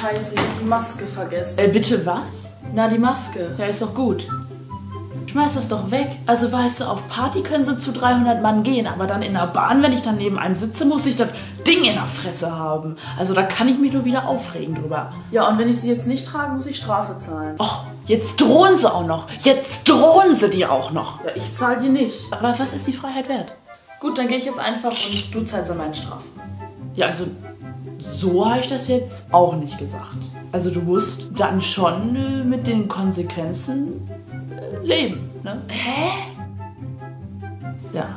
Scheiße, ich hab die Maske vergessen. Äh, bitte was? Na, die Maske. Ja, ist doch gut. Schmeiß das doch weg. Also weißt du, auf Party können sie zu 300 Mann gehen, aber dann in der Bahn, wenn ich dann neben einem sitze, muss ich das Ding in der Fresse haben. Also da kann ich mich nur wieder aufregen drüber. Ja, und wenn ich sie jetzt nicht trage, muss ich Strafe zahlen. Oh, jetzt drohen sie auch noch. Jetzt drohen sie dir auch noch. Ja, ich zahle die nicht. Aber was ist die Freiheit wert? Gut, dann gehe ich jetzt einfach und du zahlst an meinen Strafen. Ja, also so habe ich das jetzt auch nicht gesagt. Also du musst dann schon äh, mit den Konsequenzen äh, leben, ne? Hä? Ja.